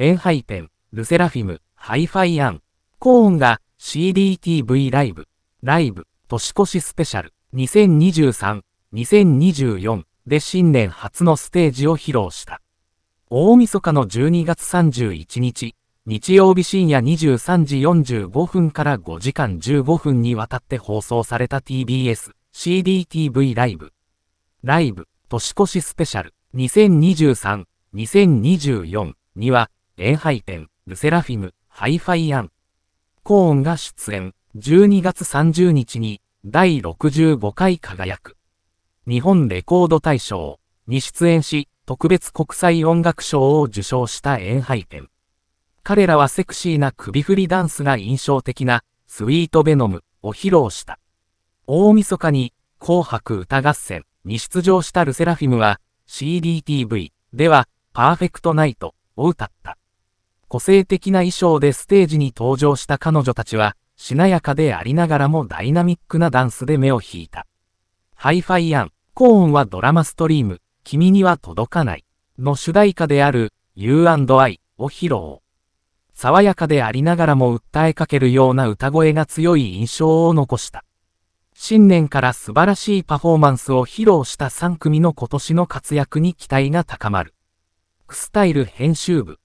ENHYPEN、LE SSERAFIM、Hi-Fi Un!corn が CDTV ライブ、ライブ、年越しスペシャル、2023、2024で新年初のステージを披露した。大晦日の12月31日、日曜日深夜23時45分から5時間15分にわたって放送された TBS、CDTV ライブ。ライブ、年越しスペシャル、2023、2024には、 ENHYPEN、LE SSERAFIM、HI-FI UN!CORN が出演、12月30日に、第65回輝く!日本レコード大賞に出演し、特別国際音楽賞を受賞した ENHYPEN。彼らはセクシーな首振りダンスが印象的な、 Sweet Venom を披露した。大晦日に、紅白歌合戦に出場した LE SSERAFIM は、CDTV では、パーフェクトナイトを歌った。個性的な衣装でステージに登場した彼女たちは、しなやかでありながらもダイナミックなダンスで目を引いた。ハイファイアン、コーンはドラマストリーム、君には届かない、の主題歌である You&I を披露。爽やかでありながらも訴えかけるような歌声が強い印象を残した。新年から素晴らしいパフォーマンスを披露した3組の今年の活躍に期待が高まる。クスタイル編集部